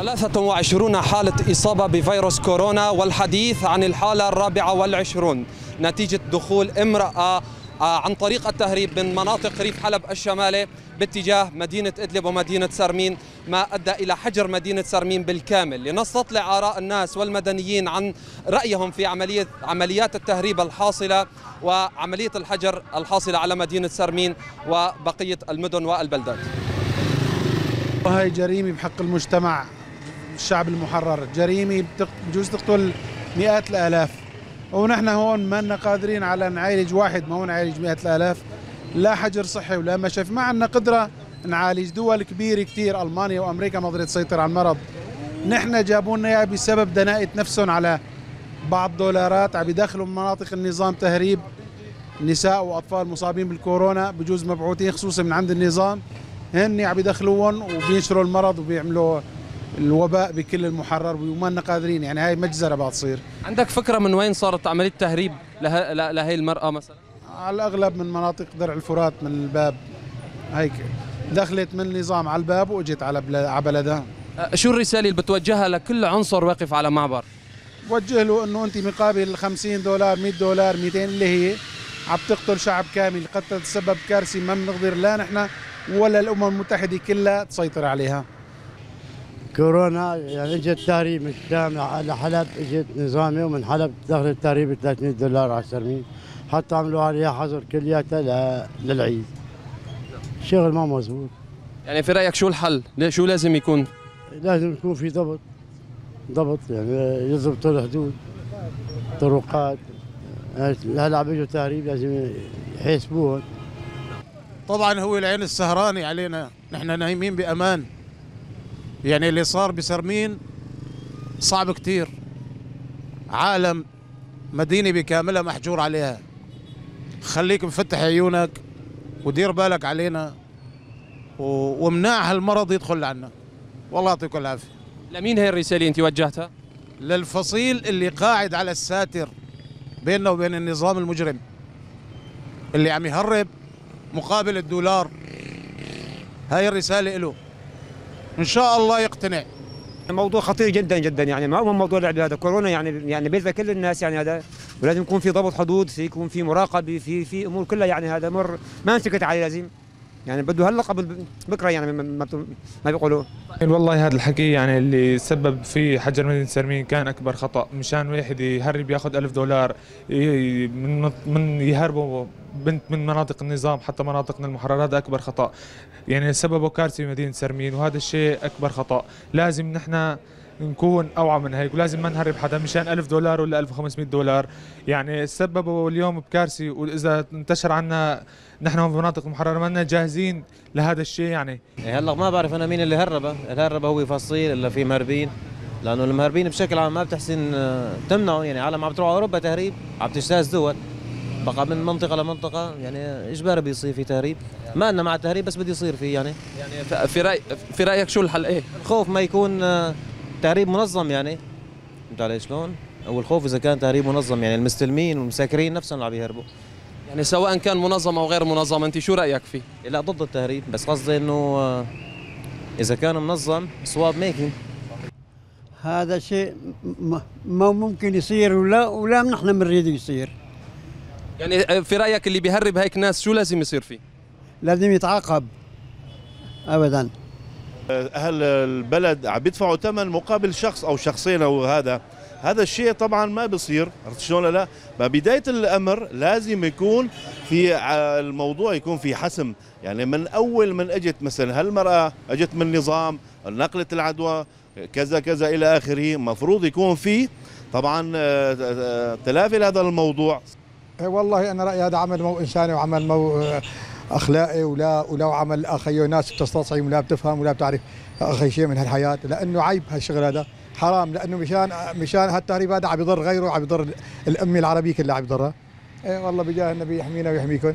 23 حالة إصابة بفيروس كورونا والحديث عن الحالة الرابعة والعشرون. نتيجة دخول امرأة عن طريق التهريب من مناطق ريف حلب الشمالي باتجاه مدينة إدلب ومدينة سرمين ما أدى إلى حجر مدينة سرمين بالكامل. لنستطلع آراء الناس والمدنيين عن رأيهم في عملية عمليات التهريب الحاصلة وعملية الحجر الحاصلة على مدينة سرمين وبقية المدن والبلدات وهي جريمة بحق المجتمع. الشعب المحرر. جريمة بجوز تقتل مئات الآلاف. ونحن هون ما قادرين على نعالج واحد ما هو نعالج مئات الآلاف. لا حجر صحي ولا مشف ما عندنا قدرة نعالج دول كبيرة كتير ألمانيا وأمريكا ما قدرت تسيطر على المرض. نحن جابوا لنا اياه بسبب دناءة نفسهم على بعض دولارات عم يدخلوا من مناطق النظام تهريب. نساء وأطفال مصابين بالكورونا بجوز مبعوثين خصوصا من عند النظام. هن عم يدخلوهم وبينشروا المرض وبيعملوا الوباء بكل المحرر وما لنا قادرين. يعني هاي مجزرة بقى تصير. عندك فكرة من وين صارت عملية تهريب له... له- لهي المرأة مثلا؟ على الأغلب من مناطق درع الفرات من الباب. هيك. دخلت من النظام على الباب وإجت على بلد على بلدها. أه، شو الرسالة اللي بتوجهها لكل عنصر واقف على معبر؟ وجه له إنه أنت مقابل 50 دولار 100 دولار 200 اللي هي عم تقتل شعب كامل قد تتسبب كارثة ما بنقدر لا نحن ولا الأمم المتحدة كلها تسيطر عليها. كورونا يعني إجت تهريب من الشام على حلب إجت نظامي ومن حلب دخلت تهريب ب 300 دولار على السرمين حتى عملوا عليها حظر كلياتها للعيد. شغل ما مزبوط. يعني في رأيك شو الحل؟ شو لازم يكون؟ لازم يكون في ضبط. ضبط يعني يضبطوا الحدود طرقات. هلا عم يجوا تهريب لازم يحاسبوهم طبعا هو العين السهراني علينا. نحن نايمين بأمان. يعني اللي صار بسرمين صعب كتير. عالم مدينة بكاملها محجور عليها. خليك مفتح عيونك ودير بالك علينا ومنع هالمرض يدخل عنا والله يعطيكم العافية. لمين هي الرسالة انت وجهتها؟ للفصيل اللي قاعد على الساتر بيننا وبين النظام المجرم اللي عم يهرب مقابل الدولار. هاي الرسالة له إن شاء الله يقتنع. موضوع خطير جدا جدا. يعني ما هو موضوع لعب هذا. كورونا يعني يعني بيلزم كل الناس يعني هذا ولازم يكون في ضبط حدود في يكون في مراقبة في في أمور كلها يعني هذا مر ما نسكت عليه لازم. يعني بده هلا قبل بكره يعني ما ما, بيقولوا. والله هذا الحكي يعني اللي سبب في حجر مدينة سرمين كان أكبر خطأ. مشان واحد يهرب ياخذ ألف دولار من من يهربوا بنت من مناطق النظام حتى مناطقنا المحررة هذا أكبر خطأ. يعني سببه كارثة في مدينة سرمين وهذا الشيء أكبر خطأ. لازم نحن نكون أوعى من هيك ولازم ما نهرب حدا مشان ألف دولار ولا 1500 دولار. يعني سببوا اليوم بكارثة وإذا انتشر عنا نحن هون في مناطق محررة ما لنا جاهزين لهذا الشيء يعني. إيه هلأ ما بعرف أنا مين اللي هربه، اللي هربه هو فصيل الا في مهربين؟ لأنه المهربين بشكل عام ما بتحسن آه، تمنعه يعني. عالم عم تروح على أوروبا تهريب عم تجتاز دول. بقى من منطقة لمنطقة يعني اجباري بيصير في تهريب؟ ما أنا مع التهريب بس بده يصير في يعني. يعني ف- في رأي في رأيك شو الحل؟ إيه؟ خوف ما يكون آه، تهريب منظم يعني فهمت علي شلون؟ أو الخوف إذا كان تهريب منظم يعني المستلمين والمساكرين نفسهم اللي عم يهربوا يعني سواء كان منظم أو غير منظم أنت شو رأيك فيه؟ لا ضد التهريب بس قصدي إنه آه، إذا كان منظم سواب ميكينج هذا شيء ما ممكن يصير ولا ولا نحن بنريد يصير يعني في رأيك اللي بيهرب هيك ناس شو لازم يصير فيه؟ لازم يتعاقب ابدا أهل البلد عم بيدفعوا ثمن مقابل شخص أو شخصين أو هذا. هذا الشيء طبعا ما بصير عرفت شلون لا؟ فبدايه الأمر لازم يكون في الموضوع يكون في حسم. يعني من أول من أجت مثلا هالمرأة أجت من نظام نقلت العدوى كذا كذا إلى آخره مفروض يكون في طبعا آه، آه، تلافي لهذا الموضوع. والله أنا رأيي هذا عمل مو إنساني وعمل مو اخلاقي ولا ولو عمل أخي ناس بتستصعب ولا بتفهم ولا بتعرف أخي شيء من هالحياة لأنه عيب هالشغل هذا حرام لأنه مشان مشان هالتهريب هذا عم يضر غيره عم يضر الأمة العربية كلها عم يضرها. إيه والله بجاه النبي يحمينا ويحميكم